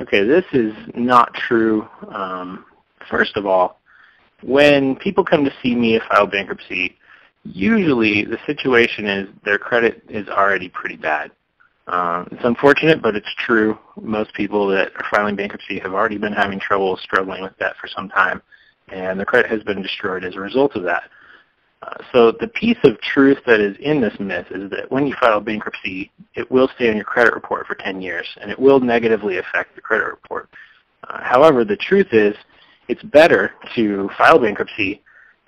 Okay, this is not true. Um, first of all, when people come to see me to file bankruptcy, usually the situation is their credit is already pretty bad. Um, it's unfortunate, but it's true. Most people that are filing bankruptcy have already been having trouble struggling with debt for some time, and their credit has been destroyed as a result of that. So the piece of truth that is in this myth is that when you file bankruptcy, it will stay on your credit report for 10 years, and it will negatively affect the credit report. Uh, however, the truth is it's better to file bankruptcy,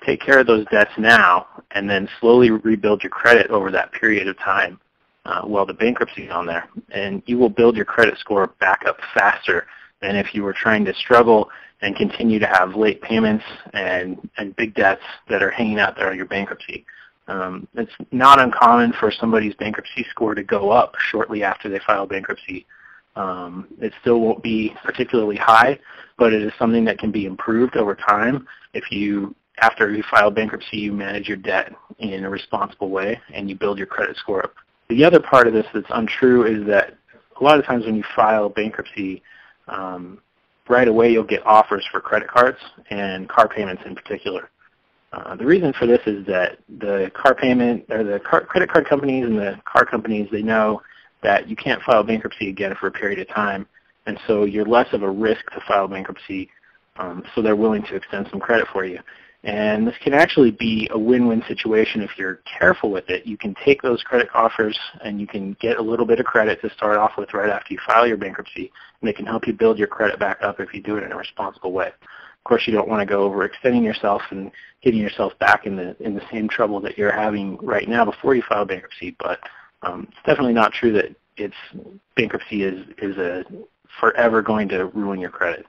take care of those debts now, and then slowly rebuild your credit over that period of time uh, while the bankruptcy is on there. And you will build your credit score back up faster than if you were trying to struggle and continue to have late payments and, and big debts that are hanging out there on your bankruptcy. Um, it's not uncommon for somebody's bankruptcy score to go up shortly after they file bankruptcy. Um, it still won't be particularly high, but it is something that can be improved over time if you, after you file bankruptcy, you manage your debt in a responsible way and you build your credit score up. The other part of this that's untrue is that a lot of times when you file bankruptcy, um, right away you'll get offers for credit cards and car payments in particular. Uh, the reason for this is that the car payment or the car, credit card companies and the car companies they know that you can't file bankruptcy again for a period of time, and so you're less of a risk to file bankruptcy. Um, so they're willing to extend some credit for you. And this can actually be a win-win situation if you're careful with it. You can take those credit offers and you can get a little bit of credit to start off with right after you file your bankruptcy. And they can help you build your credit back up if you do it in a responsible way. Of course, you don't want to go overextending yourself and getting yourself back in the in the same trouble that you're having right now before you file bankruptcy. But um, it's definitely not true that it's bankruptcy is is a forever going to ruin your credit.